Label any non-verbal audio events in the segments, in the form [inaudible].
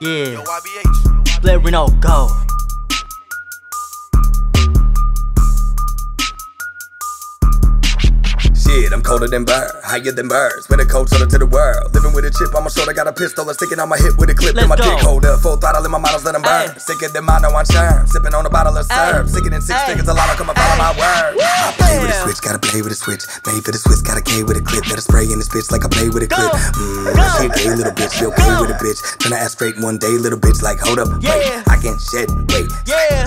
Yeah. Let Reno go. Shit, I'm colder than bird, higher than birds. With a cold shoulder to the world. Living with a chip on my shoulder, got a pistol and sticking on my hip with a clip. Let's in my go. dick holder, full throttle in my models, let them burn. Ay. Sicker than mono on sherm. Sipping on a bottle of syrup. Sicker than six Ay. figures, a lot of come and follow my word. Gotta play with a switch. Made for the Swiss, Gotta a K with a clip. Let a spray in this bitch like I play with a clip. Mmm, she a gay little bitch, she okay with a bitch. Tryna ask straight one day, little bitch, like hold up, Yeah. wait. I can't shed, wait. Yeah.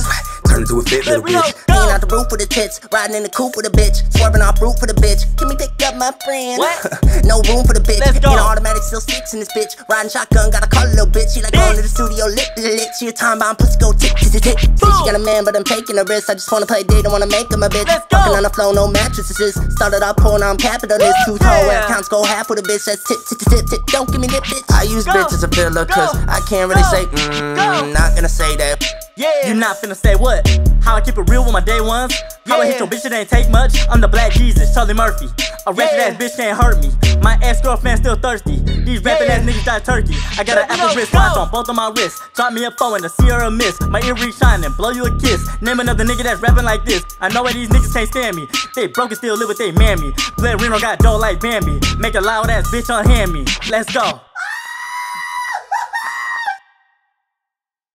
Turn into a fit, Let little Reno bitch. go. Hanging out the roof with the tits, riding in the coupe with a bitch, swerving off route for the bitch. Can we pick up my friend? What? [laughs] no room for the bitch. Let's go. In an automatic, still six in this bitch. Riding shotgun, gotta call a little bitch. She like Bitch. going to the studio, lit, lit, lit. She a time bomb, pussy go tick, tick, tick, tick. Say Boom. she got a man, but I'm taking a risk. I just wanna play dead, don't wanna make him a bitch. Let's go. Fucking on the floor, no mattresses. Started off pouring on capitalist. Two tall Yeah. where accounts go half with a bitch. That's tip, tip, tip, tip. Don't give me lip, bitch. I use Go. bitch as a filler, cause Go. I can't really Go. say, Go. mm, not gonna say that. Yeah. You not finna say what? How I keep it real with my day ones? How I hit your bitch, it ain't take much. I'm the black Jesus, Charlie Murphy. A ratchet Yeah. ass bitch can't hurt me. My ex girlfriend still thirsty. These rapping ass niggas die turkey. I got an apple wrist watch on both of my wrists. Drop me a phone and the Sierra Mist. My ear earring shining, blow you a kiss. Name another nigga that's rapping like this. I know why these niggas can't stand me. They broke and still live with they mammy. Blairino got dough like Bambi. Make a loud ass bitch unhand me. Let's go.